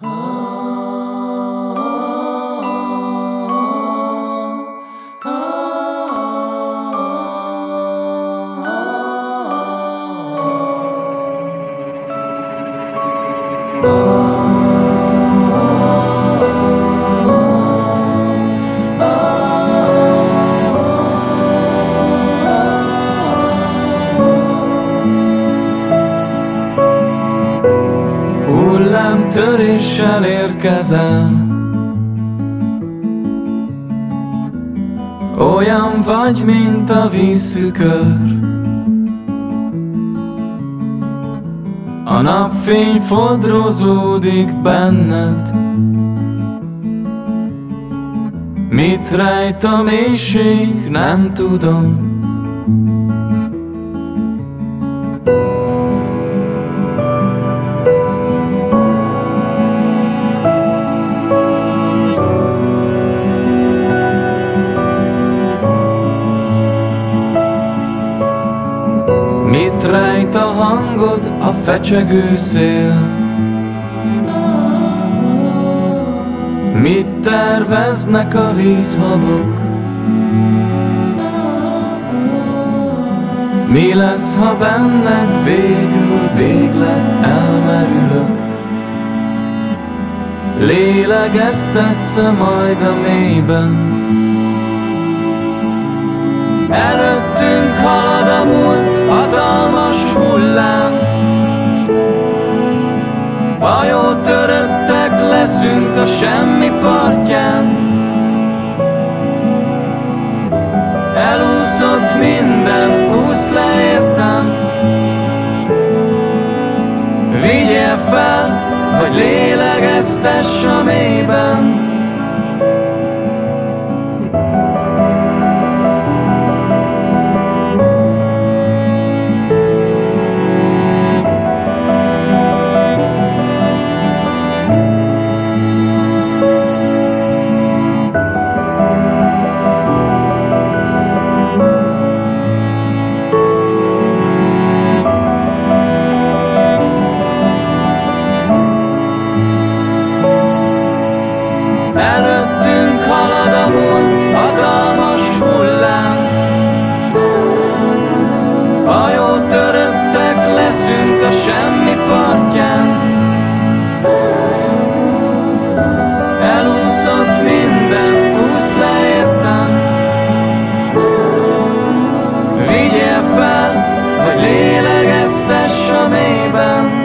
Oh. Töréssel érkezel. Olyan vagy, mint a víztükör. A napfény fodrozódik benned. Mit rejt a mélység, nem tudom Mit rejt a hangod, a fecsegő szél? Mit terveznek a vízhabok? Mi lesz, ha benned végül végleg elmerülök? Lélegeztetsz majd a mélyben? Előttünk halad a múlt, hatalmas leszünk a semmi partján. Elúszott minden, úsz le Vigyél fel, hogy lélegeztess a mélyben lélegeztess a mélyben.